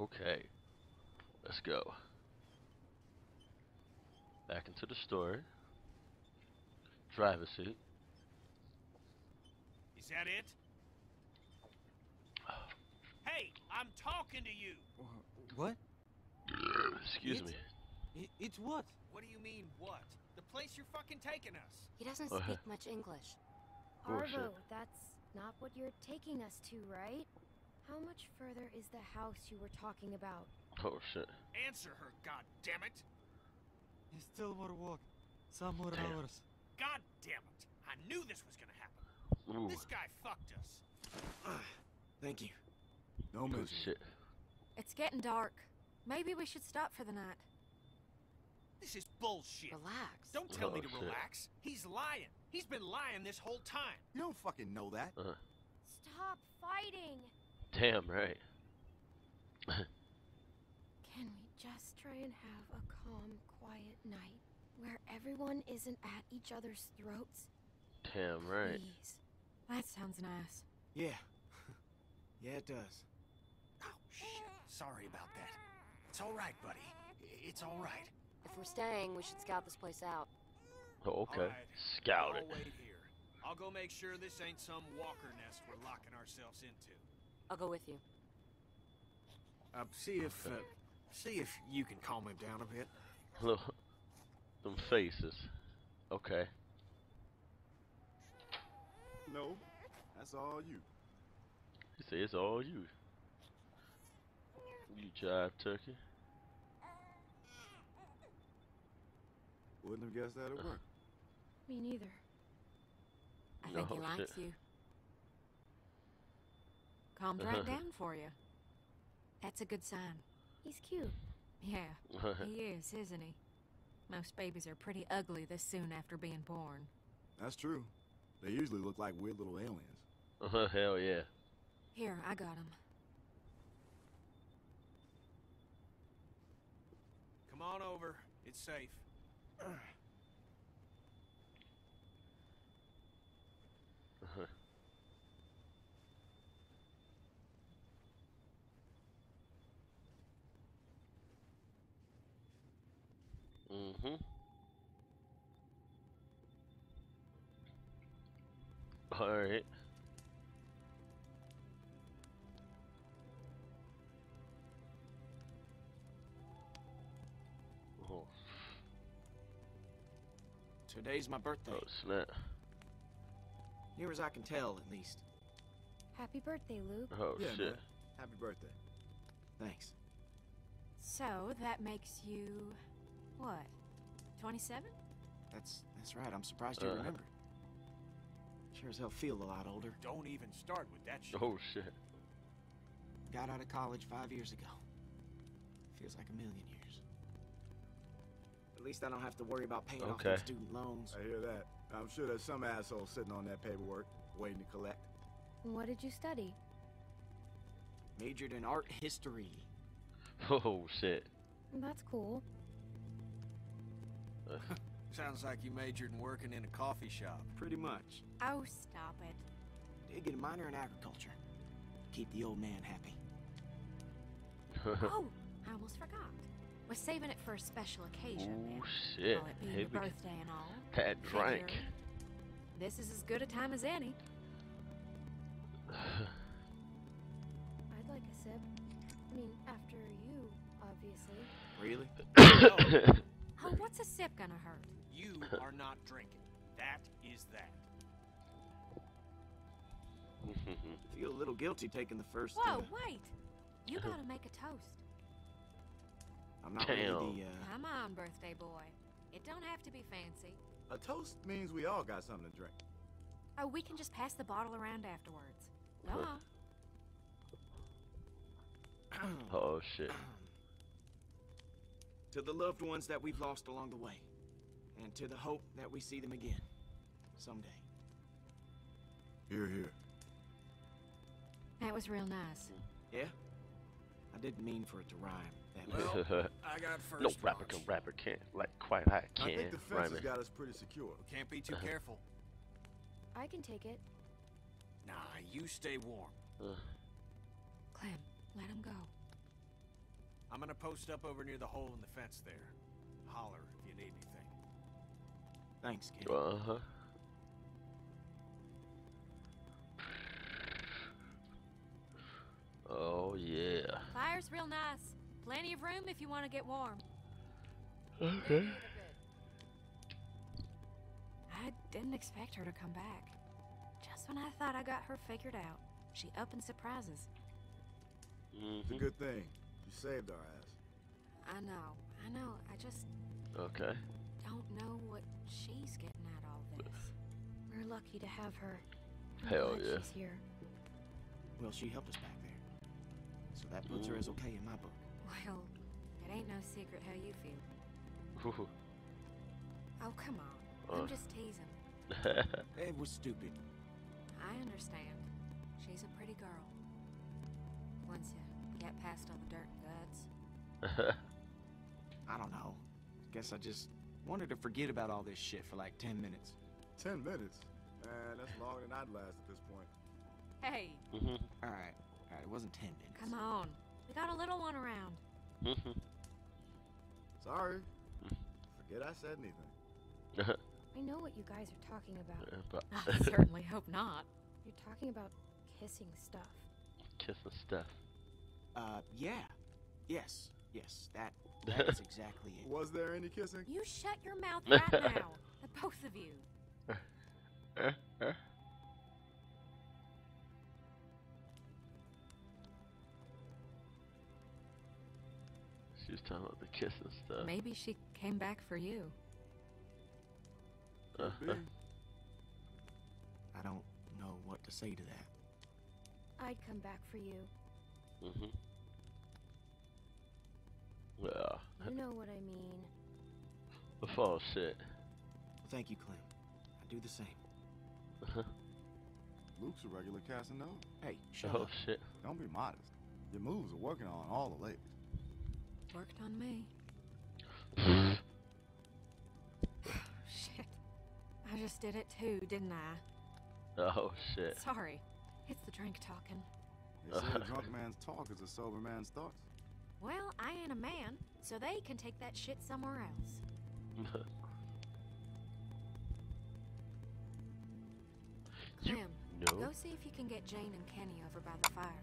Okay. Let's go. Back into the store. Driver seat. Is that it? Hey, I'm talking to you. What? Excuse It's- me. I- It's what? What do you mean, what? The place you're fucking taking us. He doesn't speak much English. Bullshit. Arvo, that's not what you're taking us to, right? How much further is the house you were talking about? Oh shit. Answer her, god damn it. It's still more work. Some more Damn. hours. God damn it. I knew this was gonna happen. Ooh. This guy fucked us. Thank you. No Good mention. shit. It's getting dark. Maybe we should stop for the night. This is bullshit. Relax. Don't tell me Oh, to shit. relax. He's lying. He's been lying this whole time. You don't fucking know that. Uh, Stop fighting! Damn right. Can we just try and have a calm, quiet night where everyone isn't at each other's throats? Damn right. Please. That sounds nice. Yeah. yeah, it does. Oh, shit. Sorry about that. It's all right, buddy. It's all right. If we're staying, we should scout this place out. Oh, okay. All right. Scout I'll it. wait here. I'll go make sure this ain't some walker nest we're locking ourselves into. I'll go with you. Uh, see if, uh, see if you can calm him down a bit. Look, them faces. Okay. No, that's all you. He say it's all you. You jive turkey. Wouldn't have guessed that'd work. Me neither. I think he likes shit. you. Calmed right uh-huh. down for you. That's a good sign. He's cute. Yeah, he is, isn't he? Most babies are pretty ugly this soon after being born. That's true. They usually look like weird little aliens. Hell yeah. Here, I got him. Come on over. It's safe. Mm-hmm. Alright. Oh, Today's my birthday. oh snap. Near as I can tell, at least. Happy birthday, Luke. Oh Yeah, shit. man. Happy birthday. Thanks. So, that makes you. What? 27? That's that's right. I'm surprised you Uh. remembered. Sure as hell feel a lot older. Don't even start with that shit. Oh shit. Got out of college five years ago. Feels like a million years. At least I don't have to worry about paying off Okay. them student loans. I hear that. I'm sure there's some asshole sitting on that paperwork, waiting to collect. What did you study? Majored in art history. Oh shit. That's cool. Sounds like you majored in working in a coffee shop. Pretty much. Oh, stop it. Did get a minor in agriculture. Keep the old man happy. Oh, I almost forgot. We're saving it for a special occasion Oh then. shit. Well, it being Heavy. your birthday and all. That drank. Figure This is as good a time as any. I'd like a sip. I mean, after you, obviously. Really? Oh. No, what's a sip gonna hurt? you are not drinking. That is that. Feel a little guilty taking the first. Whoa, uh, wait! You gotta make a toast. I'm not Damn. really the. Uh, Come on, birthday boy. It don't have to be fancy. A toast means we all got something to drink. Oh, we can just pass the bottle around afterwards. Go on. oh shit. to the loved ones that we've lost along the way, and to the hope that we see them again someday. Hear, hear. That was real nice. Yeah? I didn't mean for it to rhyme that way. Well, I got first no rapper can rapper can't like quite I I think the fence rhyming. has got us pretty secure. Can't be too careful. I can take it. Nah, you stay warm. Uh, Clem, let him go. I'm gonna post up over near the hole in the fence there. Holler if you need anything. Thanks, kid. Uh huh. Oh yeah. Fire's real nice. Plenty of room if you want to get warm. Okay. I didn't expect her to come back. Just when I thought I got her figured out, she up and surprises. It's a good thing. You saved our ass. I know, I know. I just Okay. don't know what she's getting at all this. We're lucky to have her. I'm Hell yeah. She's here. Well, she helped us back there. So that puts her as okay in my book. Well, it ain't no secret how you feel. Whew. Oh, come on. Uh. I'm just teasing. It was stupid. I understand. She's a pretty girl. Once you get past all the dirt and guts. I don't know. Guess I just wanted to forget about all this shit for like 10 minutes. Ten minutes? Man, that's longer than I'd last at this point. Hey, Mm -hmm. Alright, alright, it wasn't 10 minutes. come on. We got a little one around. Mhm. Sorry. Forget I said anything. I know what you guys are talking about. but I certainly hope not. You're talking about kissing stuff. kissing stuff. Uh, yeah. Yes, yes, that, that is exactly it. Was there any kissing? You shut your mouth right now. The both of you. She was talking about the kissing stuff. Maybe she came back for you. Uh-huh. I don't know what to say to that. I'd come back for you. Mhm. Yeah. You know what I mean. Oh shit. Thank you, Clem. I do the same. Luke's a regular Casanova. Hey, shut Oh up. shit. Don't be modest. Your moves are working on all the ladies. Worked on me. Shit. I just did it too, didn't I? oh shit. Sorry. It's the drink talking. They say a drunk man's talk is a sober man's thoughts. Well, I ain't a man, so they can take that shit somewhere else. You- Clem, no. go see if you can get Jane and Kenny over by the fire.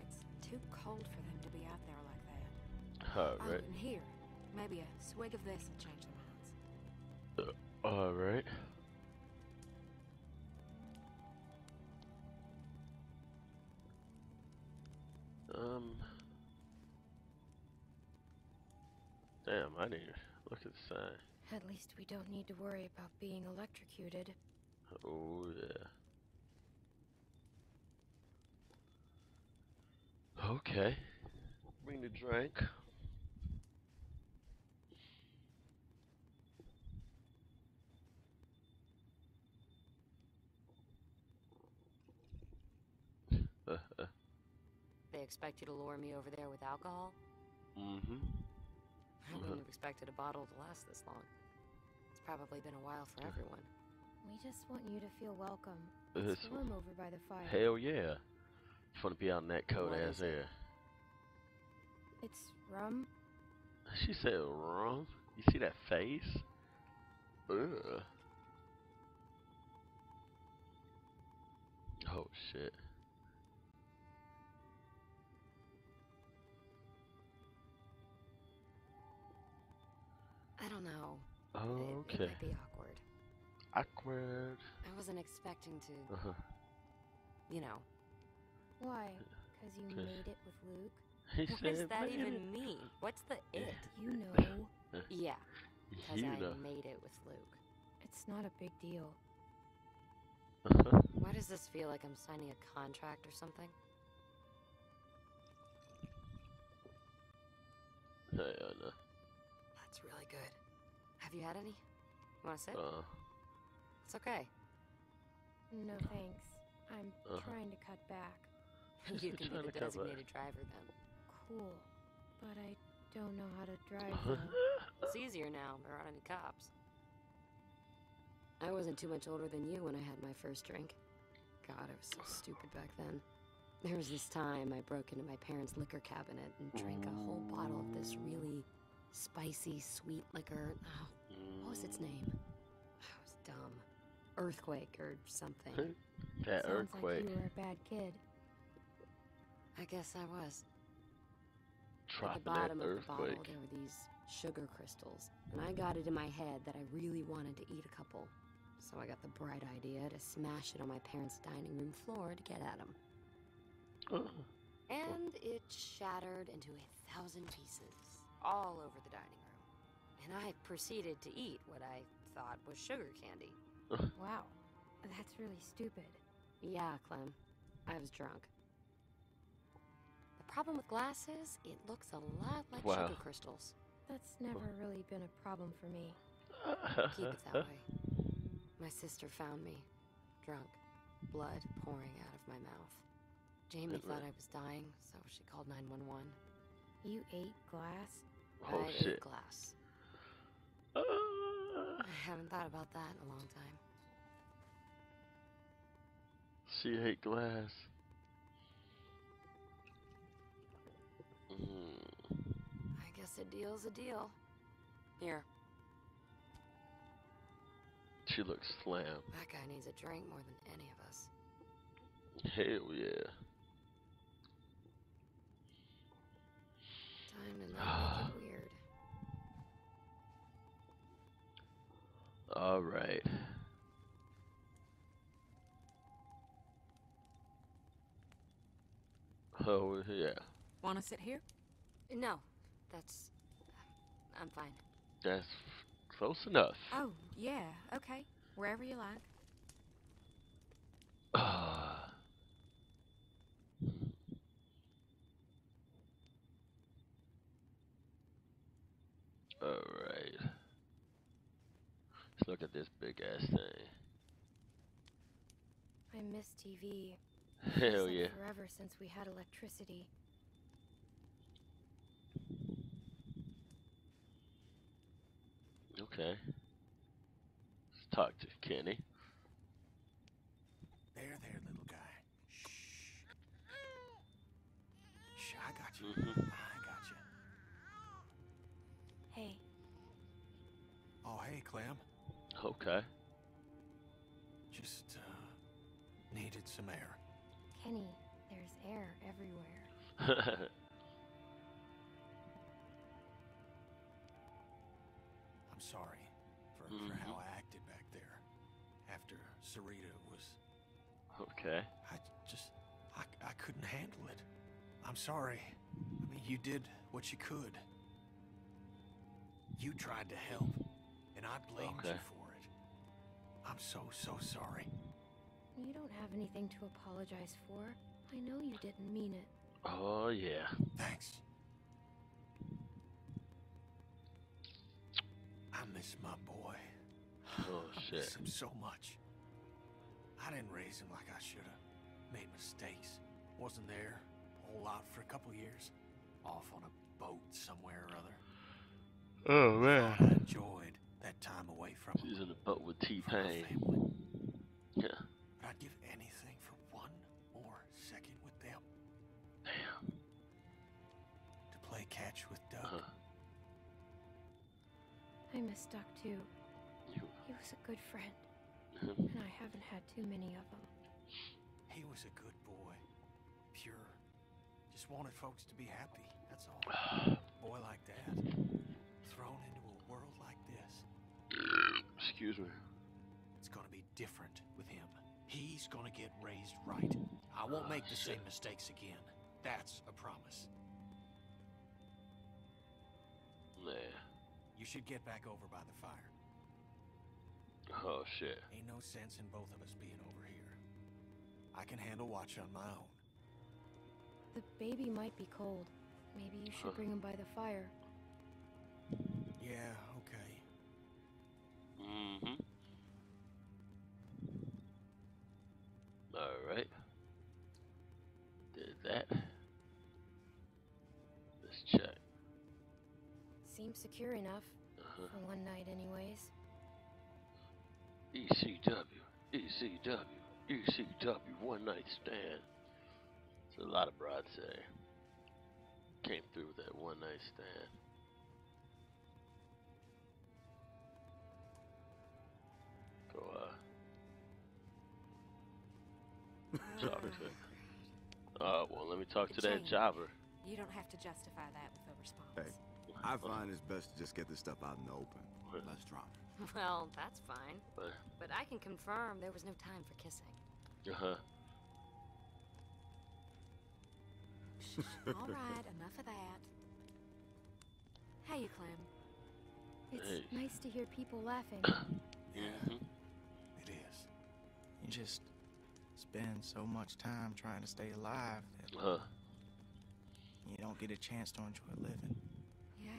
It's too cold for them to be out there like that. Oh, Alright. and here, maybe a swig of this will change their minds. Alright. Um. Damn, I didn't look at the sign. At least we don't need to worry about being electrocuted. Oh, yeah. Okay. Bring the drink. They expect you to lure me over there with alcohol? mm-hmm. I wouldn't uh-huh. have expected a bottle to last this long. It's probably been a while for everyone. We just want you to feel welcome. Uh, it's It's warm over by the fire. hell yeah. Just want to be out in that cold What ass air. It's rum. She said wrong. You see that face? Ugh. Oh shit. Don't know. Oh, It- It, okay. might be awkward. Awkward. I wasn't expecting to, Uh-huh. you know. Why? Because you 'Cause- made it with Luke? He What said, does that "Man, even mean? What's the it? You know. Yeah, because You I know. made it with Luke. It's not a big deal. Uh-huh. Why does this feel like I'm signing a contract or something? Hell no. That's really good. Have you had any? You want to sit? Uh, It's okay. No thanks. I'm Uh-huh. trying to cut back. you can be the to cover it. designated driver then. Cool. But I don't know how to drive. It's easier now. There aren't any cops. I wasn't too much older than you when I had my first drink. God, I was so stupid back then. There was this time I broke into my parents' liquor cabinet and drank a whole bottle of this really spicy, sweet liquor. Oh, what was its name? Oh, it was dumb. Earthquake or something. that Sounds earthquake. like you were a bad kid. I guess I was. At Dropping the that bottom of the bottle, there were these sugar crystals, and I got it in my head that I really wanted to eat a couple. So I got the bright idea to smash it on my parents' dining room floor to get at them. Uh, And it shattered into a thousand pieces, all over the dining room. And I proceeded to eat what I thought was sugar candy. Wow. That's really stupid. Yeah, Clem. I was drunk. The problem with glass is it looks a lot like Wow. sugar crystals. That's never really been a problem for me. Keep it that way. My sister found me, drunk, blood pouring out of my mouth. Jamie Wait, thought wait. I was dying, so she called 911. You ate glass? Oh I shit. ate glass. Ah. I haven't thought about that in a long time. She ate glass. Mm. I guess a deal's a deal. Here, She looks slammed. that guy needs a drink more than any of us. Hell yeah. Time to not make it weird. All right. Oh yeah, Want to sit here? No, that's. I'm fine. that's close enough. Oh, yeah, okay. Wherever you like. Ah. All right. Let's look at this big ass thing. I miss TV. Hell Feels yeah. Forever since we had electricity. Okay. Let's talk to Kenny. There, there, little guy. Shh. Shh, I got you. Mhm. I Okay. Just, uh, needed some air. Kenny, there's air everywhere. I'm sorry for, for Mhm. how I acted back there. After Sarita was. okay. I just. I, I couldn't handle it. I'm sorry. I mean, you did what you could. You tried to help, and I blamed you for it. I'm so, so sorry. You don't have anything to apologize for. I know you didn't mean it. Oh yeah. Thanks. I miss my boy. Oh I shit. miss him so much. I didn't raise him like I should have. Made mistakes. Wasn't there a whole lot for a couple years. Off on a boat somewhere or other. Oh man. I enjoyed that time away from him. She's in the boat with T-Pain. family. Yeah. But I'd give anything for one more second with them. Damn. To play catch with Duck. Uh, I miss Duck too. you. He was a good friend, Mhm. and I haven't had too many of them. He was a good boy. Pure. Just wanted folks to be happy, that's all. boy like that. Thrown into a world like this. Excuse me. It's gonna be different with him. He's gonna get raised right. I won't make the ah, same mistakes again. That's a promise. Nah. You should get back over by the fire. Oh shit. Ain't no sense in both of us being over here. I can handle watch on my own. The baby might be cold. Maybe you should bring him by the fire. Yeah, okay. Mm-hmm. Alright. Did that. Let's check. Seems secure enough. Uh-huh. For one night, anyways. ECW. ECW. ECW. One night stand. It's a lot of broads say came through with that one night stand. Uh, well, let me talk to that Jane. jobber. You don't have to justify that with a response. Hey. I find it's best to just get this stuff out in the open. Less drama. Well, that's fine. But, But I can confirm there was no time for kissing. uh huh. Shh, all right, enough of that. Hey, you Clem. It's Hey. nice to hear people laughing. hmm It is. You just spend so much time trying to stay alive that Uh, you don't get a chance to enjoy living. Yeah.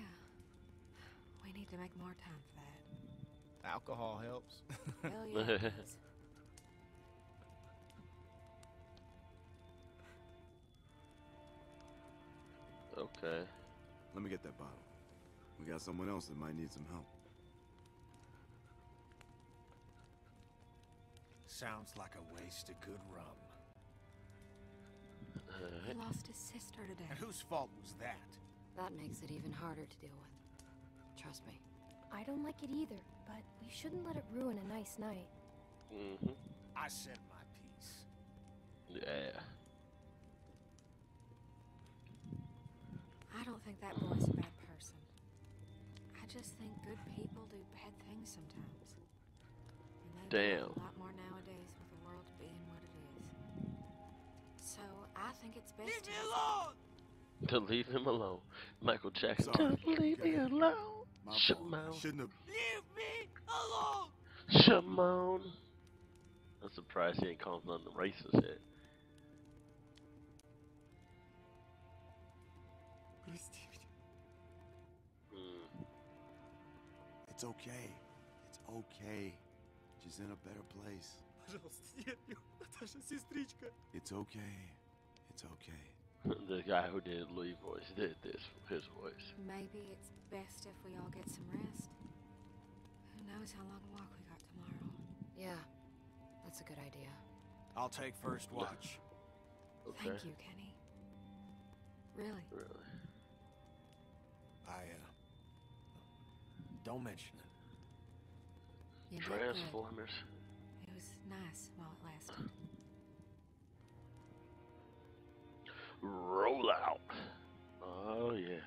We need to make more time for that. Alcohol helps. Hell yeah. okay. Let me get that bottle. We got someone else that might need some help. Sounds like a waste of good rum. He lost his sister today. And whose fault was that? That makes it even harder to deal with. Trust me. I don't like it either, but we shouldn't let it ruin a nice night. hmm I said my piece. Yeah. I don't think that boy's a bad person. I just think good people do bad things sometimes. And they do Damn. a lot more nowadays with the world being what it is. So I think it's best. Leave to me alone! To leave him alone. Michael Jackson. Sorry. Don't leave me alone. My fault. I Shimon. shouldn't have. Leave me alone! Shimon. I'm surprised he ain't calling nothing racist yet. Mm. It's okay. It's okay. She's in a better place. It's okay. It's okay. the guy who did leave voice did this his voice. Maybe it's best if we all get some rest. Who knows how long a walk we got tomorrow? Yeah, that's a good idea. I'll take first watch. okay. Thank you, Kenny. Really? Really? I, uh, Don't mention it. You. Transformers. It was nice while it lasted. Roll out. Oh yeah.